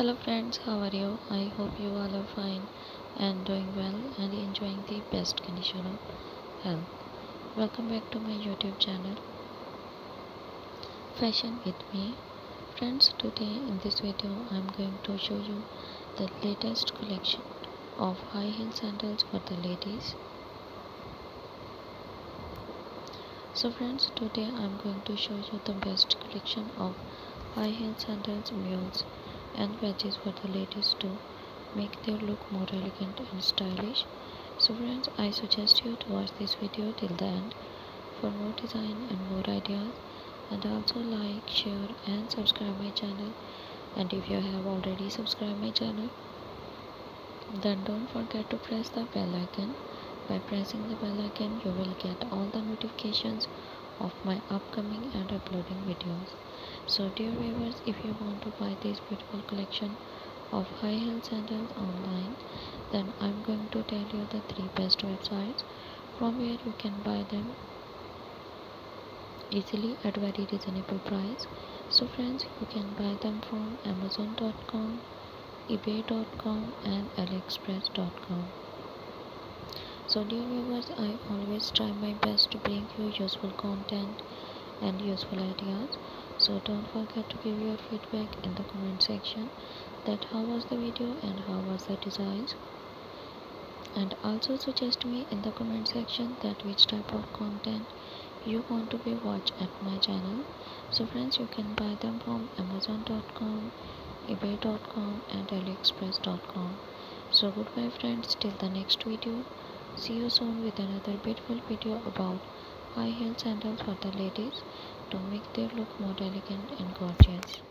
Hello friends, how are you? I hope you all are fine and doing well and enjoying the best condition of health. Welcome back to my YouTube channel Fashion with me. Friends, today in this video I am going to show you the latest collection of high heel sandals for the ladies. So friends, today I am going to show you the best collection of high heel sandals, mules and wedges for the ladies to make their look more elegant and stylish. So friends, I suggest you to watch this video till the end for more design and more ideas. And also like, share and subscribe my channel. And if you have already subscribed my channel then don't forget to press the bell icon. By pressing the bell icon you will get all the notifications of my upcoming and uploading videos. So dear viewers if you want to buy this beautiful collection of high heel sandals online then i'm going to tell you the three best websites. From where you can buy them easily at very reasonable price. So friends you can buy them from amazon.com ebay.com and aliexpress.com so dear viewers i always try my best to bring you useful content and useful ideas. So don't forget to give your feedback in the comment section that how was the video and how was the designs. And also suggest me in the comment section that which type of content you want to be watched at my channel. So friends you can buy them from amazon.com ebay.com and aliexpress.com so goodbye friends. Till the next video see you soon with another beautiful video about high heel sandals for the ladies to make their look more elegant and gorgeous.